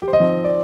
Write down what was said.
Música